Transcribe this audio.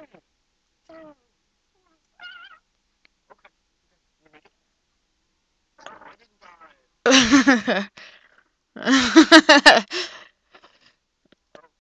didn't die.